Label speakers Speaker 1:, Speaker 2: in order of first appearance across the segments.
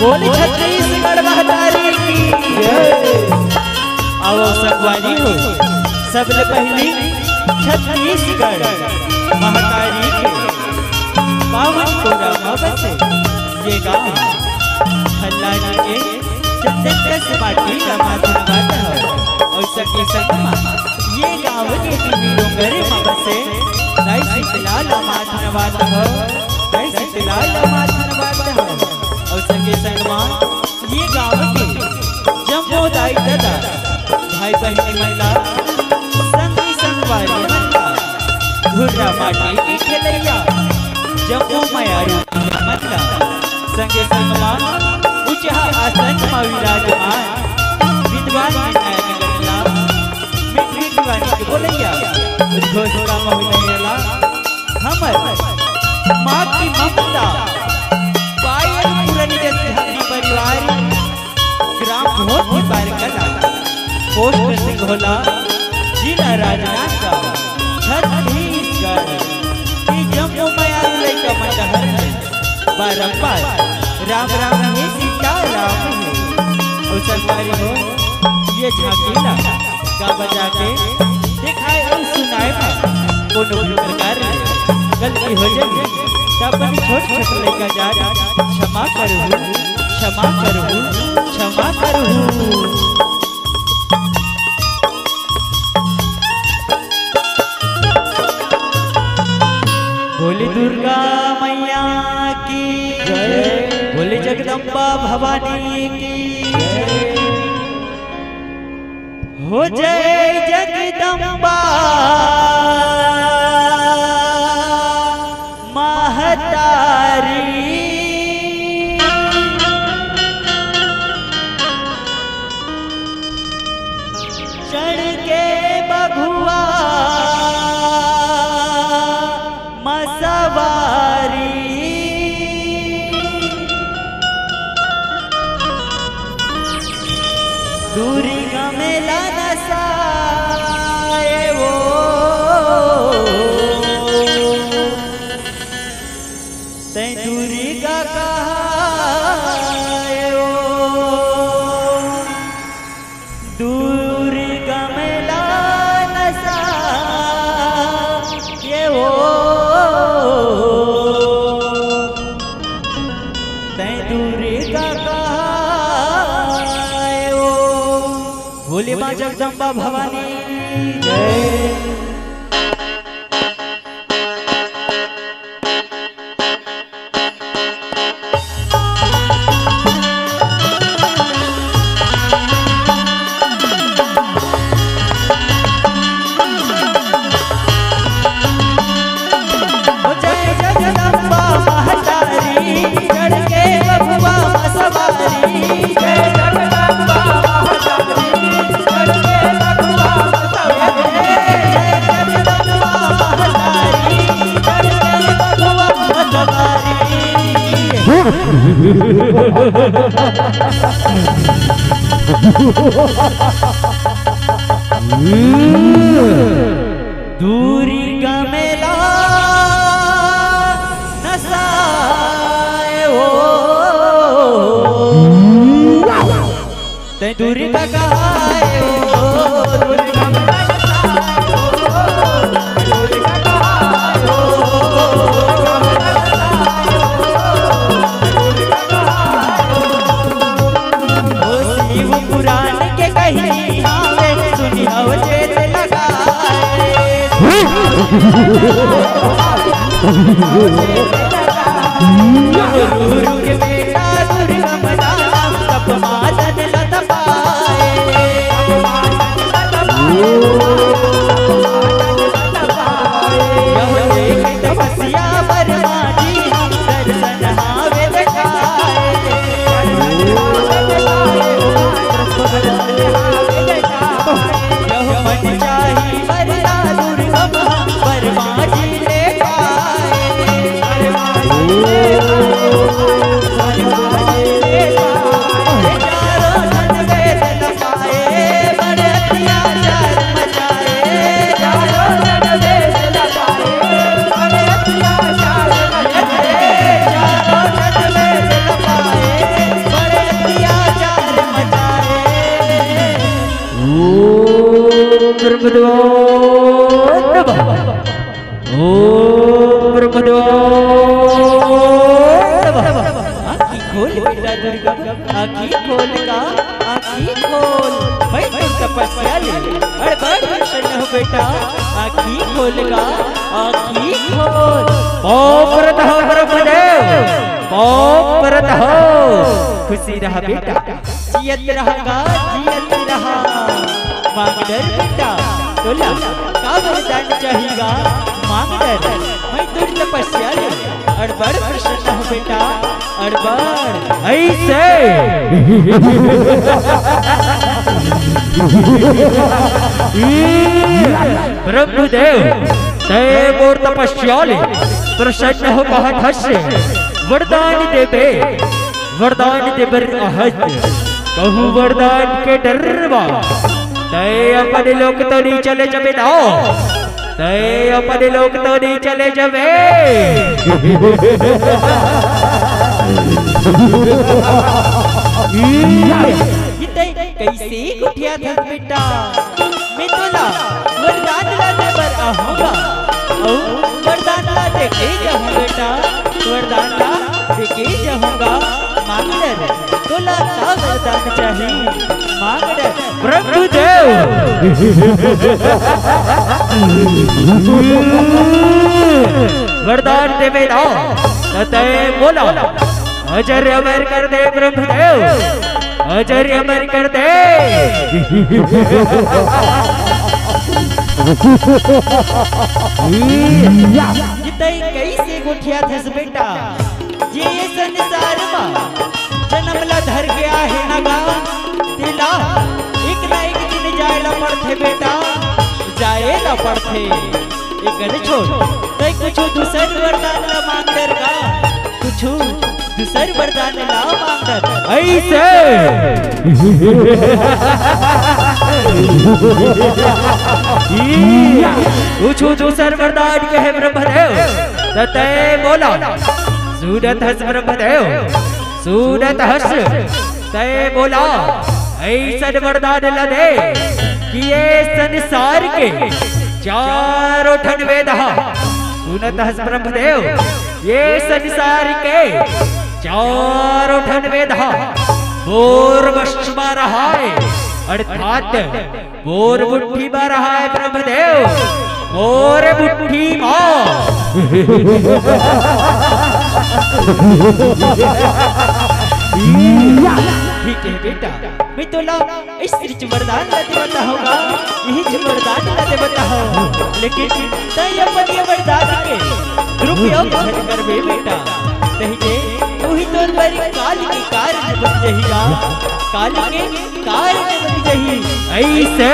Speaker 1: बोली, छत्तीसगढ़ महतारी की आओ संगवारी हो। सबले पहली छत्तीसगढ़ महतारी के। पावन कोरा मोहब्बत ये गाँव हल्ला के छत्तीसगढ़ से का माध्यम बात है। और सके संगमा ये गाँव के टीवी डोंगरे मोहब्बत से दाई शीतलाल माध्यम बात है दाई शीतलाल माध्यम बात है। संगे संगमा ये गाँव के जम्मो दाई दादा, भाई बहनी महिला, संगी संगवारी घुर्रा माटी की खेलैया जम्मो मयारी महिला, संगे संगमा उचहा आसन में विराजमान विद्वान विनायक गणला मिट्टी दीवानी के बोलैया उद्घोष महिला हमर माँ की ममता। भोज पार कला पोस्ट सिंघोला जिला राजनांदगांव छत्तीसगढ़ की जम्मू माया लइका मंडहर है बारंबार राम राम ये सीता राम है और सरकारी हो ये झांकीला गा बजा के दिखाए और सुनाए बा कोनो भी प्रकार के गलती हो जाए तब अपन छोट छोट लइका जा क्षमा करू क्षमा करू क्षमा करू। बोली दुर्गा मैया की जय। बोली जगदम्बा भवानी की हो जय जगदम्बा। भोले माँ जगदम्बा भवानी। जय। दूरी मेला नसाए हो दूरी का गुरु के बेटा दुर्गा मदाना तप मादन लत पाए खुशी रहा बेटा। जियत रहा जियत रहा। मांगदर बेटा तोला का वरदान चाहिएगा मांगदर मैं तुर तपस्या ले अड़बड़ प्रसन्न हो बेटा, अड़बड़,
Speaker 2: ऐसे। ब्रह्मदेव तय मोर तपस्याले प्रसन्न हो बहुत हस्य वरदान देवे। वरदान देवर अहत कहू वरदान के डरवा। तय अपने लोक तो नहीं चले जबे ना। तय अपने लोक तो नहीं चले जबे।
Speaker 1: कैसे गुठिया था बेटा। मैं तो ला वरदान लाने पर आऊँगा वरदान चाहिए मांगडर
Speaker 2: ब्रह्मदेव वरदान देवे ना बोला अजर अमर कर दे ब्रह्मदेव अजर अमर कर दे
Speaker 1: कैसे गुठिया था धर गया है नगा तिला एक ना एक दिन जाएला पड़थे बेटा। जाएला पड़थे एक छोड़ तय कुछ दूसर वरदान ला मांगदर का कुछ दूसर वरदान ला मांगदर
Speaker 2: ऐसे। पूछू जो सर वरदान कहे ब्रह्मदेव। ततय बोला सूरत हस ब्रह्मदेव। सूरत हस तय बोला ऐसन वरदान लदे कि ये संसार के चारों ठन वेद। सुनत हस ब्रह्मदेव, ये संसार के चारों ठन वेद। बोर वश्मा रहा है अर्थात बोर मुट्ठी में रहा है ब्रह्मदेव मोर मुट्ठी माँ।
Speaker 1: ठीक है बेटा मैं तो ला इस रिच वरदान लाते बता होगा। यही जो वरदान लाते बता हो। लेकिन तय अपन ये वरदान के दुरुपयोग मत कर बे बेटा। नहीं जे तू ही तो बड़ी काल के कारण बन जहीगा काल के कारण बन जही
Speaker 2: ऐसे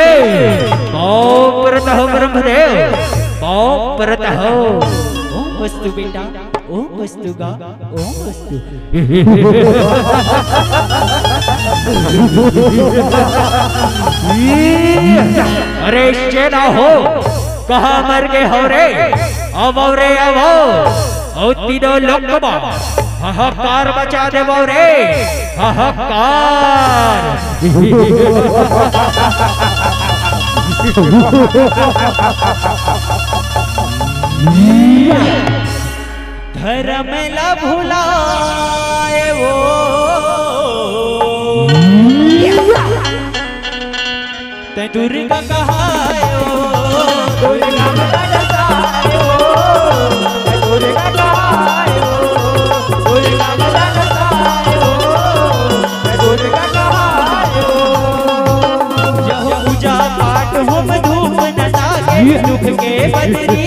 Speaker 2: पौप्रत हो ब्रह्मदेव। पौप्रत हो।
Speaker 1: वस्तु बेटा। ओम वस्तु गा ओम वस्तु।
Speaker 2: अरे चेना हो कहा मर गए हो रे? अब रे अब ओ तीनों लोक हाहाकार मचा दे रे। हाहाकार।
Speaker 1: धर्म ला भुलाए वो। ते दुर्गा कहाए वो। दुर्गा कहाए वो। दुर्गा वो। दुर्गा वो। दुर्गा वो। पूजा पाठ दुख के बदरी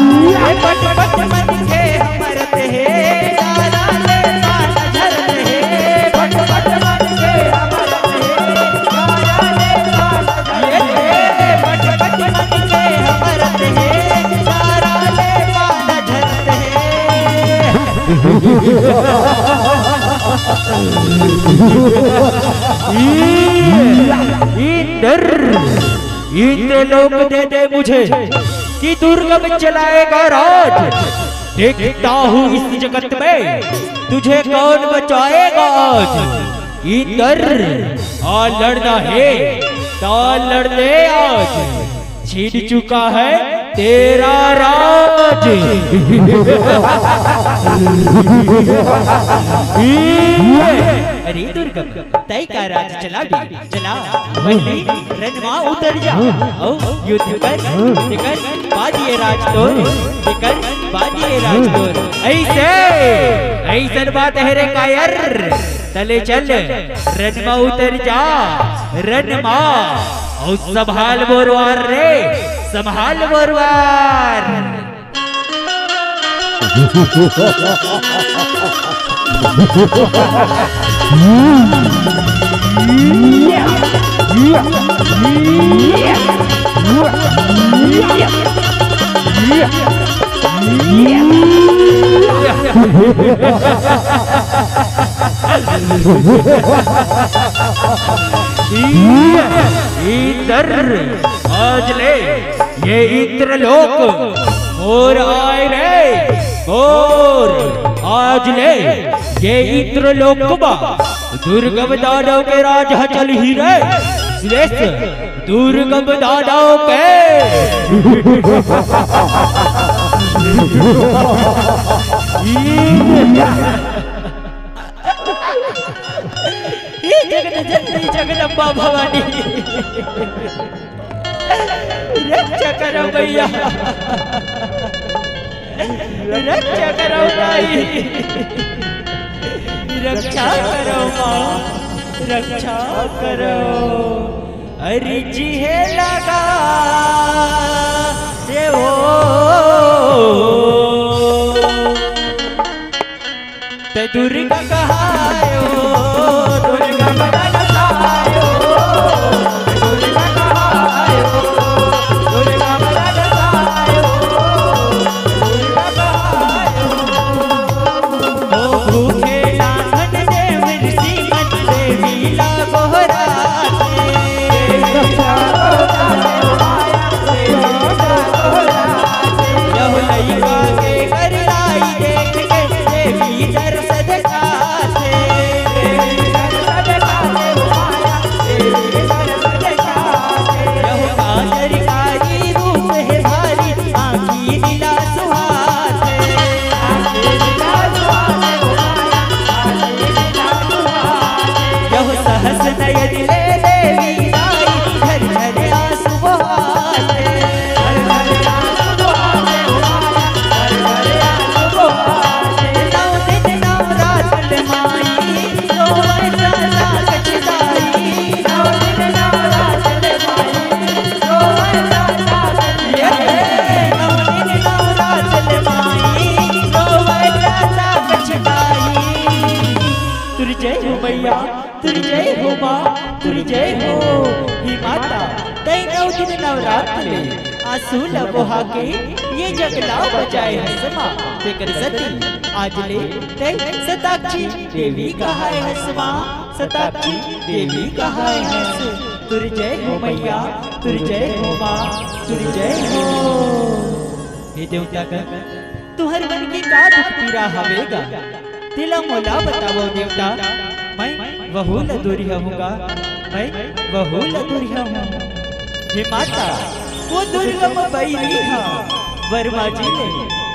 Speaker 2: इंद्र लोक दे दे मुझे कि दुर्गा में चलाएगा राज। देखता हूँ इस जगत में तुझे कौन बचाएगा आज। इंद्र आ लड़ना है तो लड़ ले आज। छीन चुका है तेरा राज।
Speaker 1: अरे दुर्गम तय का राज चला चला पहले रनवा उतर जा ओ युद्ध बाजिए राज बाजिए राज
Speaker 2: ऐसे ऐसन बात है रे कायर तले चल रनमा उतर जा रनमा और संभाल बोरवार रे संभाल बोरवार इंद्र आज ले ये लोक और आए रे और आज ले ये इंद्र लोक बा दुर्गम दानव के राज चल ही रहे श्रेष्ठ दुर्गम दानव के।
Speaker 1: हे जगत जननी जगदम्बा भवानी रक्षा करो भैया। रक्षा करो भाई। रक्षा करो माँ। रक्षा करो। अरे जी है लगा। ये वो ते कहायो सती आज ले तय सताक्षी, देवी कहा है हसमा सताक्षी, देवी कहा है तुर जय हो मैया, तुर जय हो माँ, तुर जय हो। हे देवता का तुहर मन की का दुख पीरा हवेगा तिला मोला बताओ देवता, मैं वहूल दुरिया हूँगा मैं वहूल दुरिया हूँ हे माता, वो दुर्गम बैरी हा, वर्मा जी ने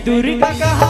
Speaker 1: ते दुर्गा कहायो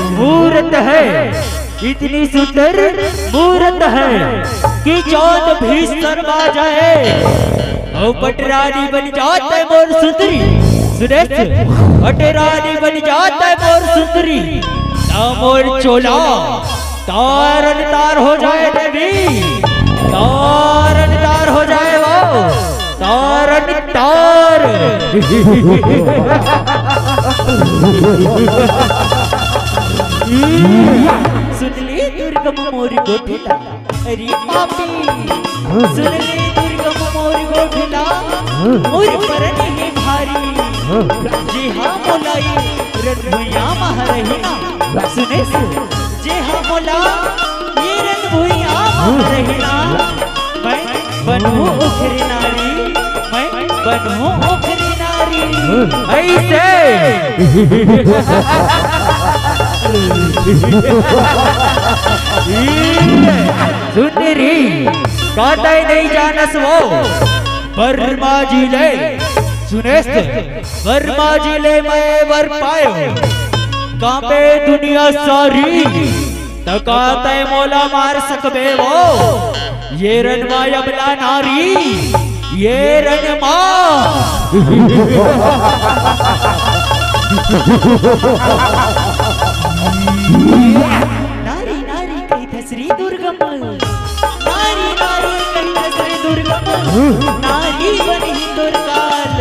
Speaker 2: मूरत है। इतनी सुंदर मूरत है कि चाँद भी शर्मा जाए। पटरानी बन जाता है मोर सुंदरी। सुरेश, पटरानी बन जाता है मोर सुंदरी। मोर चोला तारन तार हो जाए देवी। तारन तार हो जाए वो तारन तार।
Speaker 1: सुनले दुर्गम मोर गोठला। अरे पापी सुनले दुर्गम मोर गोठला। मोर परन है भारी। जी हाँ मोलाई रणभुया महरहिना। सुने से जी हाँ मोला ये रणभुया महरहिना। मैं बनूं उखरी नारी। मैं बनूं उखरी नारी।
Speaker 2: ऐसे। सुंदरी काटा नहीं जानस वो। वर्मा ले सुनेस्त, वर्मा ले मैं वर पायो। कांपे दुनिया सारी तकाते मोला मार सकबे वो। ये रणमा यमला नारी, ये रणमा
Speaker 1: नारी नारी कही धसरी दुर्गम। नारी नारी कही धसरी दुर्गम। नारी बनी दुर्गाल।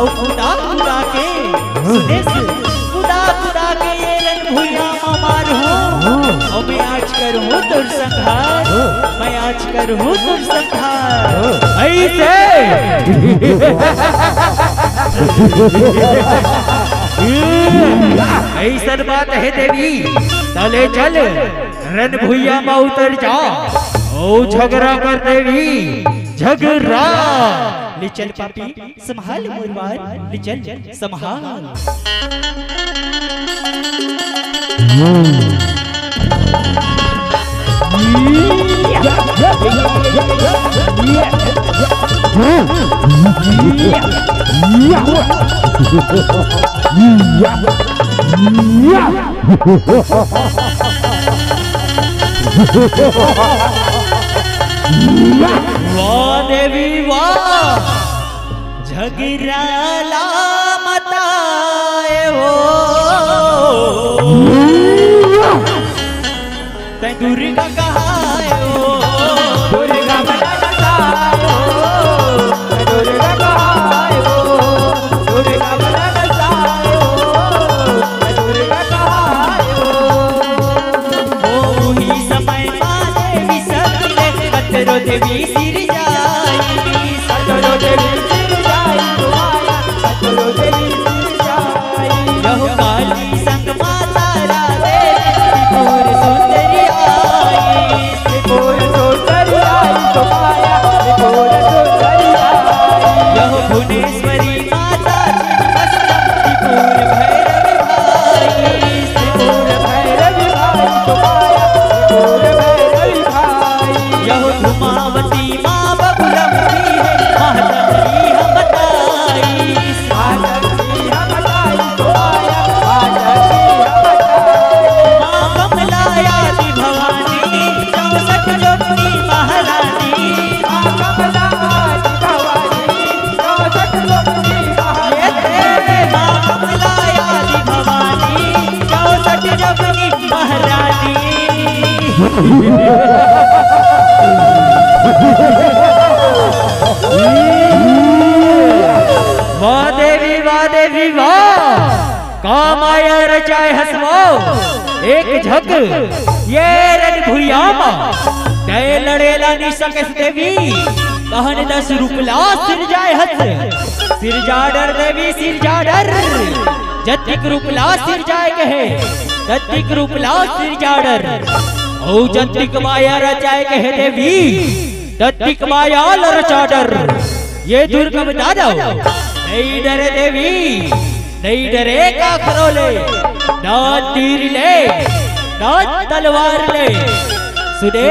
Speaker 1: ओ खुदा खुदा के सुने से खुदा खुदा के ये रन भूया मार हूँ। और मैं आज करूँ तुर संहार मैं आज करूँ तुर संहार
Speaker 2: ऐसे बात है देवी। तले चल रन भुइया में उतर जा। ओ झगड़ा कर देवी। झगड़ा।
Speaker 1: ले चल पापी संभाल मुरवार ले चल संभाल
Speaker 2: वाह देवी वाह
Speaker 1: झगड़ाला मताए हो। दुर्गा सकस देवी कहन दस रुपला सिर जाय हस। सिर जाडर देवी, सिर जाडर जतिक रुपला सिर जाय कहे। जतिक रुपला सिर जाडर ओ जतिक माया रचाय कहे देवी। जतिक माया लरचाडर ये दुर्गम दानव नहीं डरे देवी। नहीं डरे का खरोले। ना तीर ले ना तलवार ले। सुने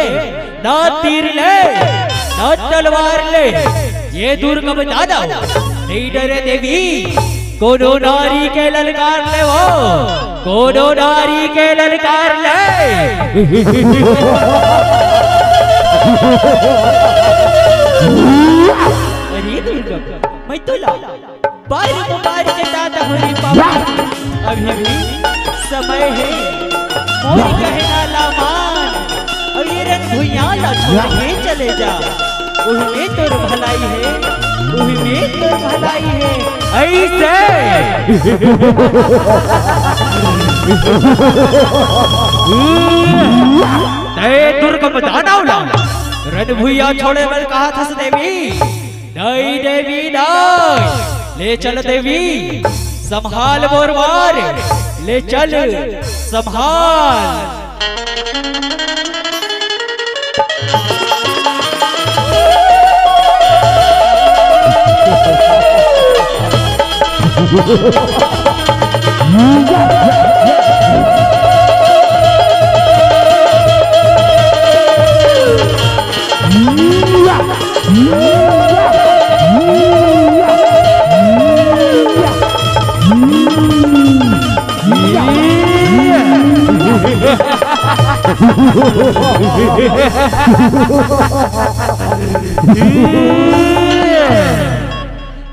Speaker 1: ना तीर ले, ना तलवार ले। ये दुर्गम दानव नहीं डरे देवी। कोनो नारी के ललकार ले वो, कोनो नारी के ललकार ले। अरे दुर्गम मैं तो ला बार को बार के दादा होरी पापा अभी भी समय है मोरी कहना ये रंग ला छोड़ के चले जा। उहमें तोर भलाई है उहमें तोर भलाई है। ऐसे। तय दुर्गम दानवला रण भुइया छोड़े बल कहा थस देवी नहीं देवी नहीं ले चल देवी। संभाल मार ले चल संभाल। Yeah.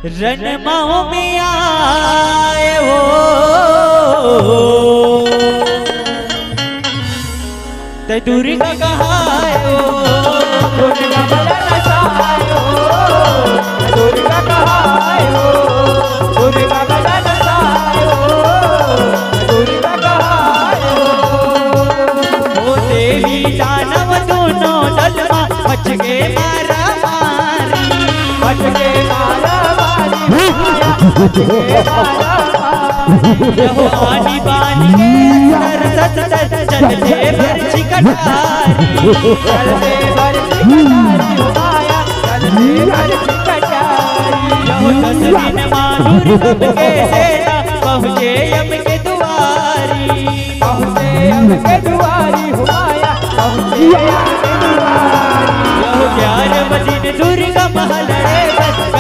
Speaker 1: रणमाओ में आए हो। ते दूरी का कहा दुर्गा बड़ा नसाए दुर्गा कहा दुर्गा बड़ा नसाए दुर्गा कहा ओ देवी दानव दोनों दलमा मच के आनी बानी के सर सत सत चलते बरछी कटारी माया चलते बरछी पहुँचे यम के दुआरी पहुँचे यम के दुआरी हो पहुँचे यम के दुआरी यहो ग्यारह बदिन दुर्गा महलड़े बस कल के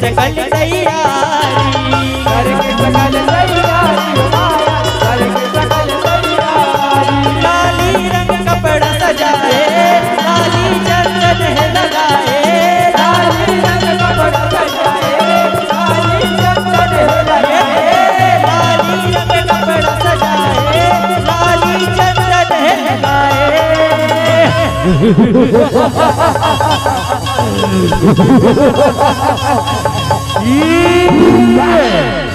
Speaker 1: सकल तैयारी। करके सकल तैयारी। लाली रंग कपड़ा सजाए लाली चंदन है लगाए। लाली रंग कपड़ा सजाए लाली चंदन है लगाए। लाली रंग कपड़ा सजाए लाली चंदन है लगाए।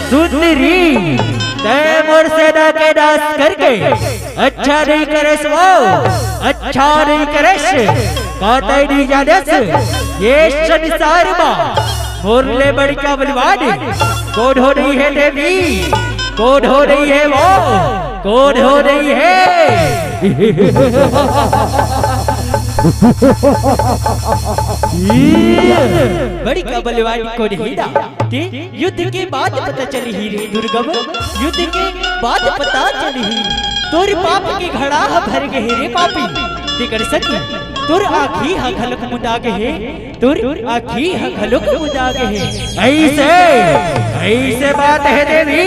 Speaker 1: सुंदरी तय मोर सेना के करके अच्छा नहीं करे वो अच्छा नहीं करे काटे नहीं जाने ये संसार मा मोर बड़ी का बलवान कौन हो रही है देवी? कौन हो रही है वो? कौन हो रही है? बड़ी का को ना ते युद्ध के बाद पता चली ही दुर्गम। युद्ध के बाद पता चली। ही तोर पाप के घड़ा भर गए रे पापी। ते कर सकी तोर आखी हा खलक मुदा गए तोर आखी हा खलक मुदा गए ऐसे ऐसे बात है देवी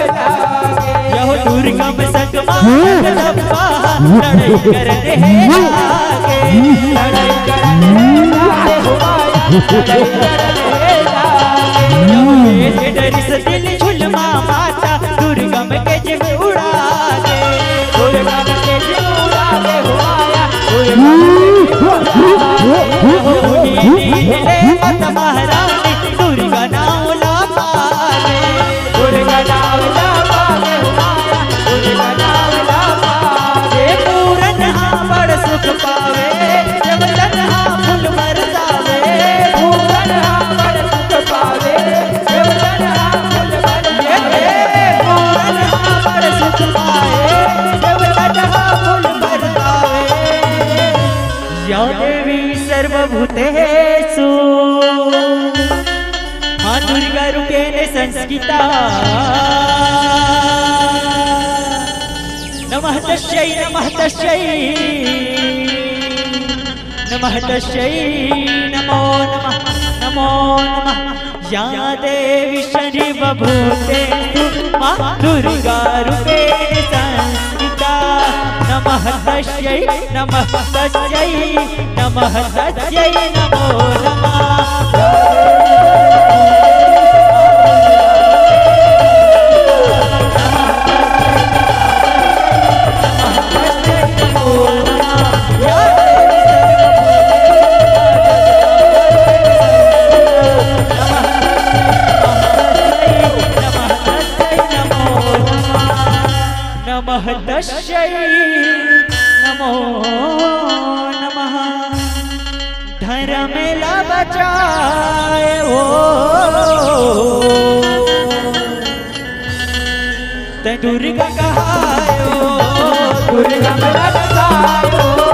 Speaker 1: यहो दुर्गम सकमा जगदम्बा लड़ाई करने आगे लड़ाई करने से डर से दिल झुलमा माता दुर्गम के जग उड़ा दे दुर्गम के जग उड़ा दे हुमाया दुर्गम महारानी दुर्गा नाम तस्यै नमः तस्यै नमो नमः। नमो नमः। या देवी सर्वभूतेषु मा दुर्गा रूपेण संस्थिता। नमः तस्यै नमः तस्यै नमः तस्यै नमः नमो नमः। धर्मेला बचाए हो। ते दुर्गा कहायो दुर्गा मेला बचाए दुर्गा